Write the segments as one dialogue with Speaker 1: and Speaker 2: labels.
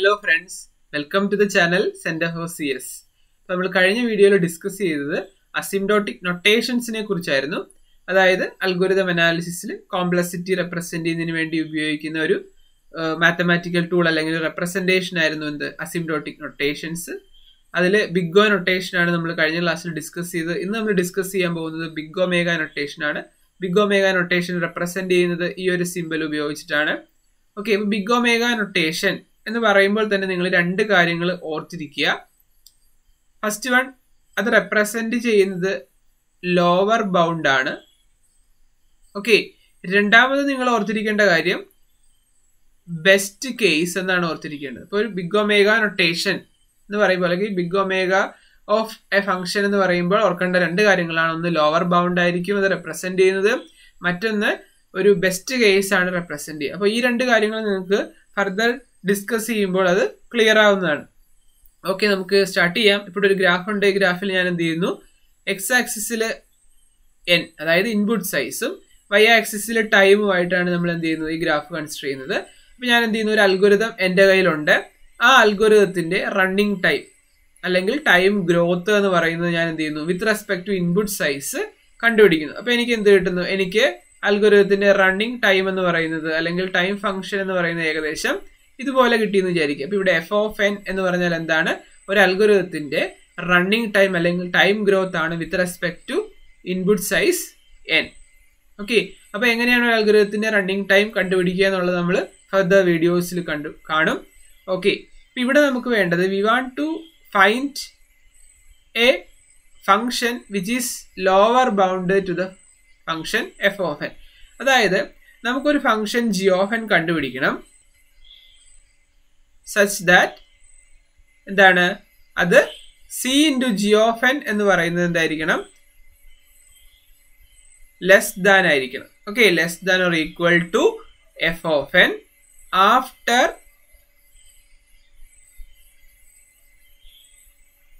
Speaker 1: Hello friends welcome to the channel centre for C S നമ്മൾ കഴിഞ്ഞ വീഡിയോയിൽ discuss ചെയ്തത് അസിംഡോട്ടിക് നൊട്ടേഷൻസിനെ കുറിച്ചായിരുന്നു. അതായത് അൽഗോരിതം അനാലിസിസിൽ കോംപ്ലക്സിറ്റി റെപ്രസെന്റ് ചെയ്യുന്നതിന് വേണ്ടി ഉപയോഗിക്കുന്ന ഒരു മാത്തമാറ്റിക്കൽ ടൂൾ അല്ലെങ്കിൽ റെപ്രസെന്റേഷൻ ആയിരുന്നു എന്ത്? അസിംഡോട്ടിക് നൊട്ടേഷൻസ് അതിൽ ബിഗ് ആണ് നമ്മൾ കഴിഞ്ഞ ക്ലാസ്സിൽ ഡിസ്കസ് ചെയ്തത്. ഇന്ന് നമ്മൾ ഡിസ്കസ് ചെയ്യാൻ പോകുന്നത് ബിഗ് മേഗ നൊട്ടേഷൻ ആണ്. ബിഗ് മേഗ നൊട്ടേഷൻ റെപ്രസെന്റ് ചെയ്യുന്നത് ഈ ഒരു സിമ്പിൾ ഉപയോഗിച്ചിട്ടാണ്. ഓക്കെ ബിഗോ ഒമേഗ നൊട്ടേഷൻ എന്ന് പറയുമ്പോൾ തന്നെ നിങ്ങൾ രണ്ട് കാര്യങ്ങൾ ഓർത്തിരിക്കുക. ഫസ്റ്റ് വൺ അത് റെപ്രസെന്റ് ചെയ്യുന്നത് ലോവർ ബൗണ്ട് ആണ്. ഓക്കെ രണ്ടാമത് നിങ്ങൾ ഓർത്തിരിക്കേണ്ട കാര്യം ബെസ്റ്റ് കേസ് എന്നാണ് ഓർത്തിരിക്കേണ്ടത്. ഇപ്പോൾ ഒരു ബിഗ് ഒമേഗ നൊട്ടേഷൻ എന്ന് പറയുമ്പോൾ അല്ലെങ്കിൽ big omega of a function എന്ന് പറയുമ്പോൾ ഓർക്കേണ്ട രണ്ട് കാര്യങ്ങളാണ്. ഒന്ന് ലോവർ ബൗണ്ട് ആയിരിക്കും അത് റെപ്രസെന്റ് ചെയ്യുന്നത്. മറ്റൊന്ന് ഒരു ബെസ്റ്റ് കേസ് ആണ് റെപ്രസെന്റ് ചെയ്യുക. അപ്പോൾ ഈ രണ്ട് കാര്യങ്ങൾ നിങ്ങൾക്ക് ഫർദർ ഡിസ്കസ് ചെയ്യുമ്പോൾ അത് ക്ലിയർ ആവുന്നതാണ്. ഓക്കെ നമുക്ക് സ്റ്റാർട്ട് ചെയ്യാം. ഇപ്പോൾ ഒരു ഗ്രാഫ് ഉണ്ട്. ഈ ഗ്രാഫിൽ ഞാൻ എന്ത് ചെയ്യുന്നു? എക്സ് ആക്സിസിൽ എൻ അതായത് ഇൻപുട്ട് സൈസും വൈ ആക്സിസിൽ ടൈമുമായിട്ടാണ് നമ്മൾ എന്ത് ചെയ്യുന്നത്? ഈ ഗ്രാഫ് കൺസിഡർ ചെയ്യുന്നത്. അപ്പോൾ ഞാൻ എന്ത് ചെയ്യുന്നു? ഒരു അൽഗോരിതം എന്റെ കയ്യിലുണ്ട്. ആ അൽഗോരിതത്തിന്റെ റണ്ണിങ് ടൈം അല്ലെങ്കിൽ ടൈം ഗ്രോത്ത് എന്ന് പറയുന്നത് ഞാൻ എന്ത് ചെയ്യുന്നു? With respect to input size കണ്ടുപിടിക്കുന്നു. അപ്പോൾ എനിക്ക് എന്ത് കിട്ടുന്നു? എനിക്ക് അൽഗോരിതത്തിന്റെ റണ്ണിങ് ടൈം എന്ന് പറയുന്നത് അല്ലെങ്കിൽ ടൈം ഫംഗ്ഷൻ എന്ന് പറയുന്നത് ഏകദേശം ഇതുപോലെ കിട്ടിയെന്ന് വിചാരിക്കുക. അപ്പോൾ ഇവിടെ എഫ് ഓഫ് എൻ എന്ന് പറഞ്ഞാൽ എന്താണ്? ഒരു അൽഗോരിതത്തിന്റെ റണ്ണിങ് ടൈം അല്ലെങ്കിൽ ടൈം ഗ്രോത്ത് ആണ് with respect to input size N okay അപ്പോൾ എങ്ങനെയാണ് ഒരു അൽഗോരിതത്തിന്റെ റണ്ണിങ് ടൈം കണ്ടുപിടിക്കുക എന്നുള്ളത് നമ്മൾ ഫർദർ വീഡിയോസിൽ കണ്ടു കാണും. ഓക്കെ ഇപ്പൊ ഇവിടെ നമുക്ക് വേണ്ടത് we want to find a function which is lower bound to the function F of N അതായത് നമുക്കൊരു ഫംഗ്ഷൻ ജി ഓഫ് എൻ കണ്ടുപിടിക്കണം. സച്ച് ദാറ്റ് എന്താണ്? അത് C into G of N എന്ന് പറയുന്നത് എന്തായിരിക്കണം? ലെസ് ദാൻ ആയിരിക്കണം. Okay less than or equal to F of N after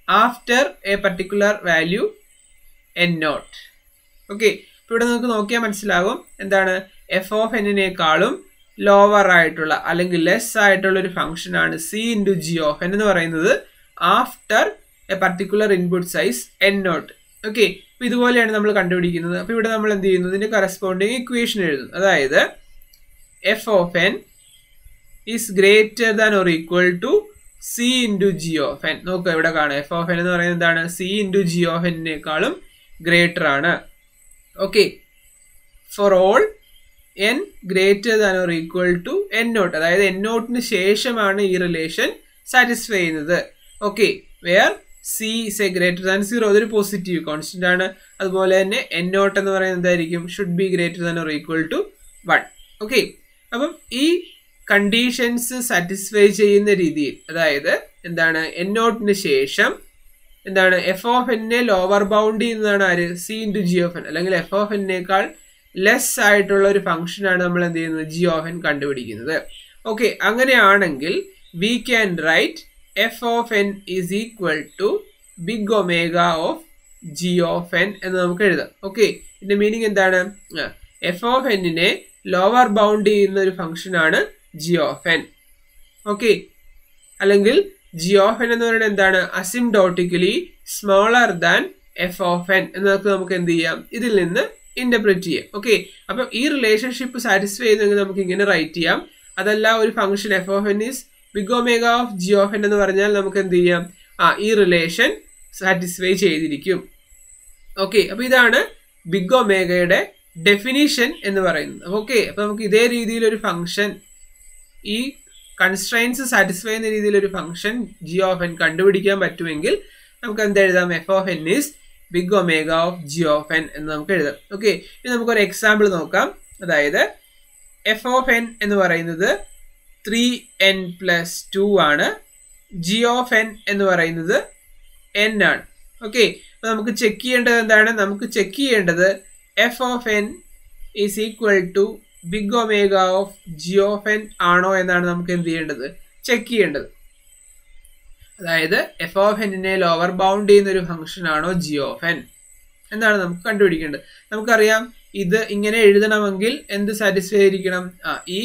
Speaker 1: after a particular value N naught okay ഇവിടെ നിങ്ങൾക്ക് നോക്കിയാൽ മനസ്സിലാകും. എന്താണ്? എഫ് ഓഫ് എന്നിനേക്കാളും ലോവർ ആയിട്ടുള്ള അല്ലെങ്കിൽ ലെസ് ആയിട്ടുള്ള ഒരു ഫംഗ്ഷൻ ആണ് C into G of N എന്ന് പറയുന്നത് after a particular input size N naught okay അപ്പോൾ ഇതുപോലെയാണ് നമ്മൾ കണ്ടുപിടിക്കുന്നത്. അപ്പോൾ ഇവിടെ നമ്മൾ എന്ത് ചെയ്യുന്നു? ഇതിന്റെ കറസ്പോണ്ടിങ് ഇക്വേഷൻ എഴുതുന്നു. അതായത് F of N is greater than or equal to C into G of N നോക്കുക ഇവിടെ കാണാം. എഫ് ഓഫ് എൻ എന്ന് പറയുന്നത് എന്താണ്? സി ഇന്റു ജി ഓഫ് എന്നിനേക്കാളും ഗ്രേറ്റർ ആണ്. Okay for all N greater than or equal to N naught അതായത് N നോട്ടിന് ശേഷമാണ് ഈ റിലേഷൻ സാറ്റിസ്ഫൈ ചെയ്യുന്നത്. Okay where C is a greater than zero അതൊരു പോസിറ്റീവ് കോൺസ്റ്റന്റ് ആണ്. അതുപോലെ തന്നെ എൻ നോട്ട് എന്ന് പറയുന്നത് എന്തായിരിക്കും? Should be greater than or equal to one okay അപ്പം ഈ കണ്ടീഷൻസ് സാറ്റിസ്ഫൈ ചെയ്യുന്ന രീതിയിൽ അതായത് എന്താണ്? എൻ നോട്ടിന് ശേഷം എന്താണ്? എഫ് ഓഫ് എന്നെ ലോവർ ബൗണ്ട് ചെയ്യുന്നതാണ് ആര്? C into G of N അല്ലെങ്കിൽ എഫ് ഓഫ് എന്നേക്കാൾ ലെസ് ആയിട്ടുള്ള ഒരു ഫംഗ്ഷനാണ് നമ്മൾ എന്ത് ചെയ്യുന്നത്? ജി ഓഫ് എൻ കണ്ടുപിടിക്കുന്നത്. ഓക്കെ അങ്ങനെയാണെങ്കിൽ we can write F of N is equal to big omega of G of N എന്ന് നമുക്ക് എഴുതാം. ഓക്കെ ഇതിന്റെ മീനിങ് എന്താണ്? എഫ് ഓഫ് എന്നിനെ ലോവർ ബൗണ്ട് ചെയ്യുന്ന ഒരു ഫംഗ്ഷനാണ് ജി ഓഫ് എൻ ഓക്കെ അല്ലെങ്കിൽ ജി ഓഫ് എൻ എന്ന് പറയുന്നത് എന്താണ്? Asymptotically smaller than F of N എന്നൊക്കെ നമുക്ക് എന്ത് ചെയ്യാം? ഇതിൽ നിന്ന് ഇന്റർപ്രറ്റ് ചെയ്യാം. ഓക്കെ അപ്പം ഈ റിലേഷൻഷിപ്പ് സാറ്റിസ്ഫൈ ചെയ്തെങ്കിൽ നമുക്ക് ഇങ്ങനെ റൈറ്റ് ചെയ്യാം. അതല്ല ഒരു function F of N is big omega of G of N എന്ന് പറഞ്ഞാൽ നമുക്ക് എന്ത് ചെയ്യാം? ആ ഈ റിലേഷൻ സാറ്റിസ്ഫൈ ചെയ്തിരിക്കും. ഓക്കെ അപ്പൊ ഇതാണ് ബിഗ് ഒമേഗയുടെ ഡെഫിനിഷൻ എന്ന് പറയുന്നത്. ഓക്കെ അപ്പൊ നമുക്ക് ഇതേ രീതിയിൽ ഒരു ഫംഗ്ഷൻ ഈ കൺസ്ട്രൈൻസ് സാറ്റിസ്ഫൈ ചെയ്യുന്ന രീതിയിൽ ഒരു ഫംഗ്ഷൻ ജി ഓഫ് എൻ കണ്ടുപിടിക്കാൻ പറ്റുമെങ്കിൽ നമുക്ക് എന്ത് എഴുതാം? F of N is big omega of G of N എന്ന് നമുക്ക് എഴുതാം. ഓക്കെ ഇനി നമുക്കൊരു എക്സാമ്പിൾ നോക്കാം. അതായത് എഫ് ഓഫ് എൻ എന്ന് പറയുന്നത് ത്രീ എൻ പ്ലസ് ടു ആണ്. ജി ഓഫ് എൻ എന്ന് പറയുന്നത് എൻ ആണ്. ഓക്കെ അപ്പൊ നമുക്ക് ചെക്ക് ചെയ്യേണ്ടത് എന്താണ്? നമുക്ക് ചെക്ക് ചെയ്യേണ്ടത് F of N is equal to big omega of G of N ആണോ എന്നാണ് നമുക്ക് എന്ത് ചെയ്യേണ്ടത്? ചെക്ക് ചെയ്യേണ്ടത്. അതായത് എഫ് ഓഫ് എന്നിനെ ലോവർ ബൗണ്ട് ചെയ്യുന്ന ഒരു ഫംഗ്ഷൻ ആണോ ജി ഓഫ് എൻ എന്നാണ് നമുക്ക് കണ്ടുപിടിക്കേണ്ടത്? നമുക്കറിയാം ഇത് ഇങ്ങനെ എഴുതണമെങ്കിൽ എന്ത് സാറ്റിസ്ഫൈ ആയിരിക്കണം? ആ ഈ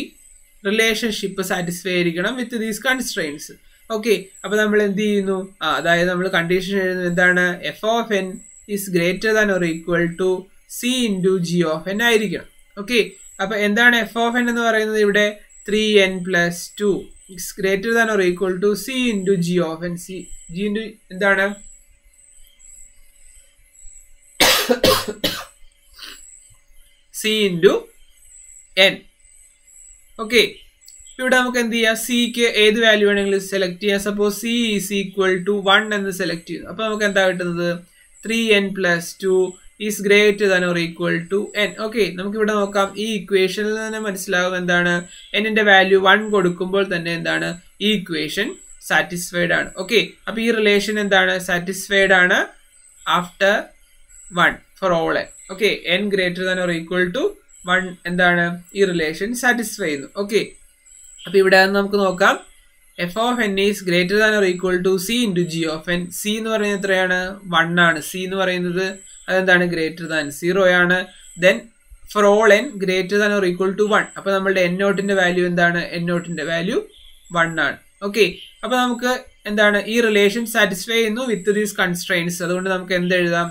Speaker 1: റിലേഷൻഷിപ്പ് സാറ്റിസ്ഫൈ ആയിരിക്കണം വിത്ത് ദീസ് കൺസ്ട്രെയിൻസ് ഓക്കെ അപ്പൊ നമ്മൾ എന്ത് ചെയ്യുന്നു? ആ അതായത് നമ്മൾ കണ്ടീഷൻ എഴുതുന്നത് എന്താണ്? F of N is greater than or equal to C into G of N ആയിരിക്കണം. ഓക്കെ അപ്പൊ എന്താണ് എഫ് ഓഫ് എൻ എന്ന് പറയുന്നത് ഇവിടെ? Three N plus two it's greater than or equal to C into G of N C G into എന്താണ്? C into N okay ഇവിടെ നമുക്ക് എന്ത് ചെയ്യാം? സിക്ക് ഏത് വാല്യൂ വേണമെങ്കിലും സെലക്ട് ചെയ്യാം. Suppose C is equal to one എന്ന് സെലക്ട് ചെയ്യുന്നു. അപ്പോൾ നമുക്ക് എന്താ കിട്ടുന്നത്? Three N plus two is greater than or equal to N okay നമുക്ക് ഇവിടെ നോക്കാം. ഈ ഇക്വേഷനിൽ തന്നെ മനസ്സിലാകും എന്താണ്? എന്നിന്റെ വാല്യൂ വൺ കൊടുക്കുമ്പോൾ തന്നെ എന്താണ്? ഈ ഇക്വേഷൻ സാറ്റിസ്ഫൈഡ് ആണ്. ഓക്കെ അപ്പൊ ഈ റിലേഷൻ എന്താണ്? സാറ്റിസ്ഫൈഡ് ആണ് after one for all n okay n greater than or equal to one എന്താണ്? ഈ റിലേഷൻ സാറ്റിസ്ഫൈ ചെയ്യുന്നു. ഓക്കെ അപ്പൊ ഇവിടെ നമുക്ക് നോക്കാം. F of n is greater than or equal to c into g of n c എന്ന് പറയുന്നത് എത്രയാണ്? വൺ ആണ്. സി എന്ന് പറയുന്നത് അതെന്താണ്? ഗ്രേറ്റർ ദാൻ സീറോ ആണ്. Then for all n greater than or equal to one അപ്പൊ നമ്മളുടെ എൻ നോട്ടിന്റെ വാല്യൂ എന്താണ്? എൻ നോട്ടിന്റെ വാല്യൂ വൺ ആണ്. ഓക്കെ അപ്പൊ നമുക്ക് എന്താണ്? ഈ റിലേഷൻ സാറ്റിസ്ഫൈ ചെയ്യുന്നു വിത്ത് ദീസ് കൺസ്ട്രെയിൻസ് അതുകൊണ്ട് നമുക്ക് എന്ത് എഴുതാം?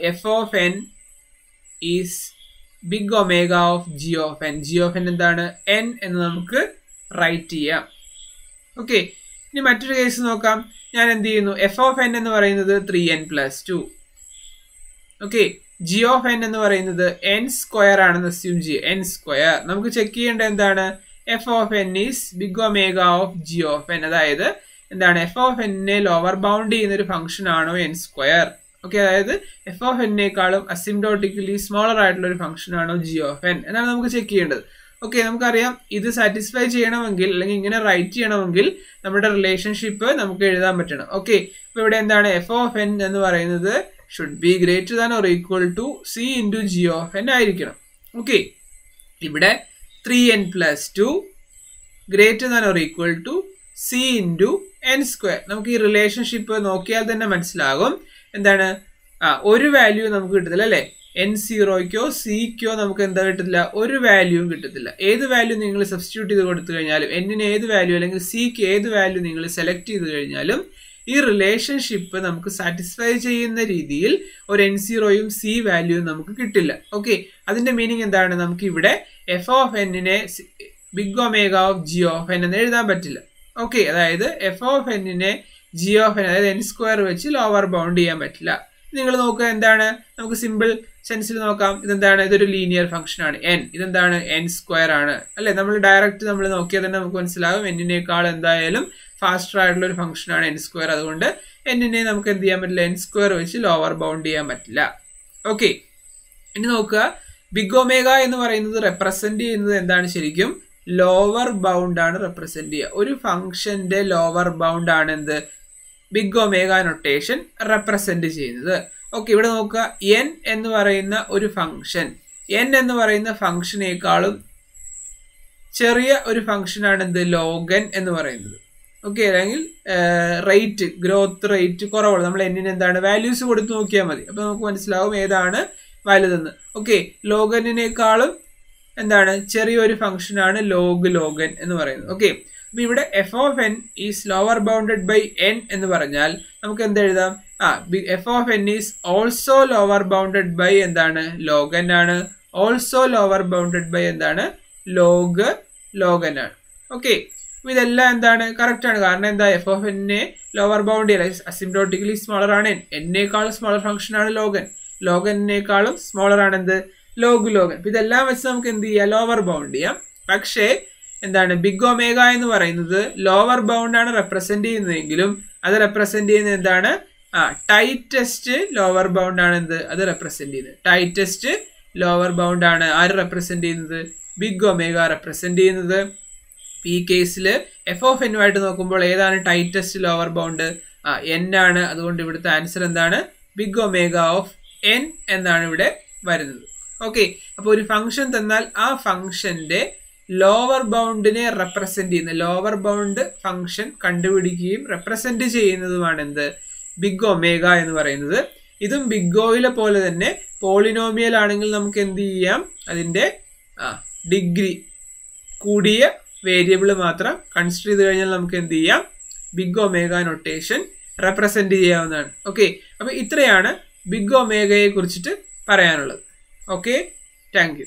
Speaker 1: F of n is big omega of g of n g of n എന്താണ്? എൻ എന്ന് നമുക്ക് റൈറ്റ് ചെയ്യാം. ഓക്കെ ഇനി മറ്റൊരു കേസ് നോക്കാം. ഞാൻ എന്ത് ചെയ്യുന്നു? എഫ് ഓഫ് എൻ എന്ന് പറയുന്നത് three n plus two okay g of n എന്ന് പറയുന്നത് എൻ സ്ക്വയർ ആണെന്ന് അസ്യൂം ചെയ്യുക എൻ സ്ക്വയർ നമുക്ക് ചെക്ക് ചെയ്യേണ്ട എന്താണ്? F of n is big omega of g of n അതായത് എന്താണ്? എഫ് ഓഫ് എന്നെ ലോവർ ബൗണ്ട് ചെയ്യുന്ന ഒരു ഫംഗ്ഷൻ ആണോ എൻ സ്ക്വയർ ഓക്കെ അതായത് എഫ് ഓഫ് എന്നേക്കാളും അസിംഡോട്ടിക്കലി സ്മോളർ ആയിട്ടുള്ള ഒരു ഫംഗ്ഷൻ ആണോ ജി ഓഫ് എൻ എന്നാണ് നമുക്ക് ചെക്ക് ചെയ്യേണ്ടത്. ഓക്കെ നമുക്കറിയാം ഇത് സാറ്റിസ്ഫൈ ചെയ്യണമെങ്കിൽ അല്ലെങ്കിൽ ഇങ്ങനെ റൈറ്റ് ചെയ്യണമെങ്കിൽ നമ്മുടെ റിലേഷൻഷിപ്പ് നമുക്ക് എഴുതാൻ പറ്റണം. ഓക്കെ ഇപ്പൊ ഇവിടെ എന്താണ്? എഫ് ഓഫ് എൻ എന്ന് പറയുന്നത് should be greater than or equal to c into g of n ആയിരിക്കണം. ഓക്കെ ഇവിടെ three n plus two greater than or equal to c into n square നമുക്ക് ഈ റിലേഷൻഷിപ്പ് നോക്കിയാൽ തന്നെ മനസ്സിലാകും. എന്താണ്? ആ ഒരു വാല്യൂ നമുക്ക് കിട്ടത്തില്ല അല്ലേ? എൻ സീറോയ്ക്കോ സിക്കോ നമുക്ക് എന്താ കിട്ടത്തില്ല? ഒരു വാല്യൂവും കിട്ടത്തില്ല. ഏത് വാല്യൂ നിങ്ങൾ സബ്സ്റ്റിറ്റ്യൂട്ട് ചെയ്ത് കൊടുത്തു കഴിഞ്ഞാലും എന്നിന് ഏത് വാല്യൂ അല്ലെങ്കിൽ സിക്ക് ഏത് വാല്യൂ നിങ്ങൾ സെലക്ട് ചെയ്ത് കഴിഞ്ഞാലും ഈ റിലേഷൻഷിപ്പ് നമുക്ക് സാറ്റിസ്ഫൈ ചെയ്യുന്ന രീതിയിൽ ഒരു എൻ സീറോയും സി വാല്യൂവും നമുക്ക് കിട്ടില്ല. ഓക്കെ അതിന്റെ മീനിങ് എന്താണ്? നമുക്ക് ഇവിടെ F of എന്നിനെ big omega of g of n എന്ന് എഴുതാൻ പറ്റില്ല. ഓക്കെ അതായത് എഫ് ഓഫ് എന്നിനെ ജി ഓഫ് എൻ അതായത് എൻ സ്ക്വയർ വെച്ച് ലോവർ ബൗണ്ട് ചെയ്യാൻ പറ്റില്ല. നിങ്ങൾ നോക്കുക എന്താണ്? നമുക്ക് സിമ്പിൾ സെൻസിൽ നോക്കാം. ഇതെന്താണ്? ഇതൊരു ലീനിയർ ഫംഗ്ഷൻ ആണ്. എൻ ഇതെന്താണ്? എൻ സ്ക്വയർ ആണ്. അല്ലെ? നമ്മൾ ഡയറക്റ്റ് നമ്മൾ നോക്കിയാൽ തന്നെ നമുക്ക് മനസ്സിലാകും. എന്നിനേക്കാൾ എന്തായാലും ഫാസ്റ്റർ ആയിട്ടുള്ള ഒരു ഫംഗ്ഷൻ ആണ് എൻ സ്ക്വയർ അതുകൊണ്ട് എന്നിനെ നമുക്ക് എന്ത് ചെയ്യാൻ പറ്റില്ല? എൻ സ്ക്വയർ വെച്ച് ലോവർ ബൗണ്ട് ചെയ്യാൻ പറ്റില്ല. ഓക്കെ ഇനി നോക്കുക. ബിഗ് ഒമേഗ എന്ന് പറയുന്നത് റെപ്രസെന്റ് ചെയ്യുന്നത് എന്താണ് ശരിക്കും? ലോവർ ബൗണ്ട് ആണ് റെപ്രസെന്റ് ചെയ്യുക. ഒരു ഫംഗ്ഷന്റെ ലോവർ ബൗണ്ട് ആണ് എന്ത്? ബിഗ് ഒമേഗ നൊട്ടേഷൻ റെപ്രസെന്റ് ചെയ്യുന്നത്. ഓക്കെ ഇവിടെ നോക്കുക. എൻ എന്ന് പറയുന്ന ഒരു ഫംഗ്ഷൻ എൻ എന്ന് പറയുന്ന ഫംഗ്ഷനേക്കാളും ചെറിയ ഒരു ഫംഗ്ഷനാണ് എന്ത്? ലോഗൻ എന്ന് പറയുന്നത്. ഓക്കെ അല്ലെങ്കിൽ റേറ്റ് ഗ്രോത്ത് റേറ്റ് കുറവുള്ളൂ നമ്മൾ എന്നിന് എന്താണ്? വാല്യൂസ് കൊടുത്ത് നോക്കിയാൽ മതി. അപ്പോൾ നമുക്ക് മനസ്സിലാവും ഏതാണ് വലുതെന്ന്. ഓക്കെ ലോഗനിനേക്കാളും എന്താണ്? ചെറിയൊരു ഫംഗ്ഷനാണ് ലോഗ് ലോഗൻ എന്ന് പറയുന്നത്. ഓക്കെ അപ്പോൾ ഇവിടെ f of n is lower bounded by n എന്ന് പറഞ്ഞാൽ നമുക്ക് എന്ത് എഴുതാം? ആ f of n is also lower bounded by എന്താണ്? ലോഗൻ ആണ്. ഓൾസോ ലോവർ ബൗണ്ടഡ് ബൈ എന്താണ്? ലോഗ് ലോഗൻ ആണ്. ഓക്കെ ഇതെല്ലാം എന്താണ്? കറക്റ്റ് ആണ്. കാരണം എന്താ? എഫ് ഓഫ് എന്നെ ലോവർ ബൗണ്ട് അസിംഡോട്ടിക്കലി സ്മോളർ ആണ്. എൻ എന്നേക്കാളും സ്മോളർ ഫംഗ്ഷൻ ആണ് ലോഗൻ ലോഗനേക്കാളും സ്മോളർ ആണ് എന്ത്? ലോഗ് ലോഗൻ ഇതെല്ലാം വെച്ച് നമുക്ക് എന്ത് ചെയ്യാം? ലോവർ ബൗണ്ട് ചെയ്യാം. പക്ഷേ എന്താണ്? ബിഗ് ഒമേഗ എന്ന് പറയുന്നത് ലോവർ ബൗണ്ട് ആണ് റെപ്രസെന്റ് ചെയ്യുന്നതെങ്കിലും അത് റെപ്രസെന്റ് ചെയ്യുന്നത് എന്താണ്? ആ ടൈറ്റസ്റ്റ് ലോവർ ബൗണ്ട് ആണ് എന്ത്? അത് റെപ്രസെന്റ് ചെയ്യുന്നത്. ടൈറ്റസ്റ്റ് ലോവർ ബൗണ്ട് ആണ്. ആര് റെപ്രസെന്റ് ചെയ്യുന്നത്? ബിഗ് ഒമേഗ റെപ്രസെന്റ് ചെയ്യുന്നത്. ഈ കേസിൽ എഫ് ഓഫ് എന്നുമായിട്ട് നോക്കുമ്പോൾ ഏതാണ് ടൈറ്റസ്റ്റ് ലോവർ ബൗണ്ട് ആ എൻ ആണ്. അതുകൊണ്ട് ഇവിടുത്തെ ആൻസർ എന്താണ്? ബിഗ് ഒമേഗ ഓഫ് എൻ എന്നാണ് ഇവിടെ വരുന്നത്. ഓക്കെ അപ്പോൾ ഒരു ഫംഗ്ഷൻ തന്നാൽ ആ ഫംഗ്ഷന്റെ ലോവർ ബൗണ്ടിനെ റെപ്രസെന്റ് ചെയ്യുന്ന ലോവർ ബൗണ്ട് ഫംഗ്ഷൻ കണ്ടുപിടിക്കുകയും റെപ്രസെന്റ് ചെയ്യുന്നതുമാണ് എന്ത്? ബിഗ് ഒമേഗ എന്ന് പറയുന്നത്. ഇതും ബിഗ് ഓയിലെ പോലെ തന്നെ പോളിനോമിയൽ ആണെങ്കിൽ നമുക്ക് എന്ത് ചെയ്യാം? അതിന്റെ ഡിഗ്രി കൂടിയ വേരിയബിൾ മാത്രം കൺസിഡർ ചെയ്ത് കഴിഞ്ഞാൽ നമുക്ക് എന്ത് ചെയ്യാം? ബിഗ് ഒമേഗ നൊട്ടേഷൻ റെപ്രസെന്റ് ചെയ്യാവുന്നതാണ്. ഓക്കെ അപ്പോൾ ഇത്രയാണ് ബിഗ് ഒമേഗയെ കുറിച്ചിട്ട് പറയാനുള്ളത്. Okay thank